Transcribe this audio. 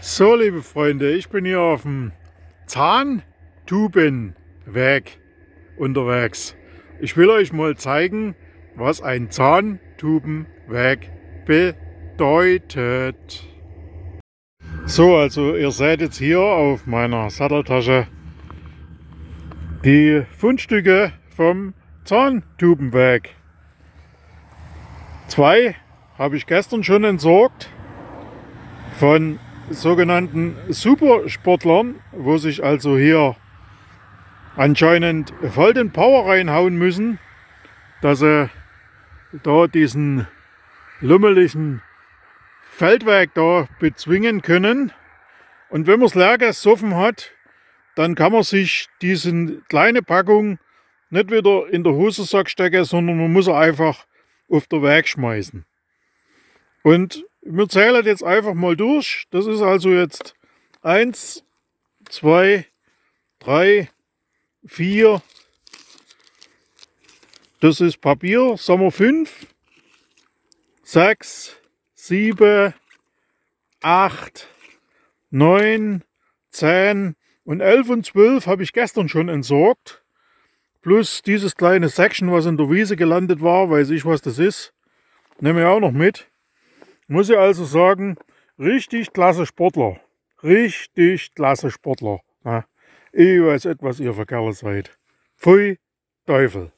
So, liebe Freunde, ich bin hier auf dem Zahntubenweg unterwegs. Ich will euch mal zeigen, was ein Zahntubenweg bedeutet. So, also ihr seht jetzt hier auf meiner Satteltasche die Fundstücke vom Zahntubenweg. Zwei habe ich gestern schon entsorgt von sogenannten Supersportlern, wo sich also hier anscheinend voll den Power reinhauen müssen, dass sie da diesen lummeligen Feldweg da bezwingen können. Und wenn man es leer gesoffen hat, dann kann man sich diese kleine Packung nicht wieder in der Hosensack stecken, sondern man muss er einfach auf der Weg schmeißen. Und wir zählen jetzt einfach mal durch. Das ist also jetzt 1, 2, 3, 4. Das ist Papier, wir 5, 6, 7, 8, 9, 10 und 11 und 12 habe ich gestern schon entsorgt. Plus dieses kleine Section, was in der Wiese gelandet war, weiß ich was das ist, nehme ich auch noch mit. Muss ich also sagen, richtig klasse Sportler. Richtig klasse Sportler. Ich weiß etwas, ihr für Kerle seid. Pfui Teufel.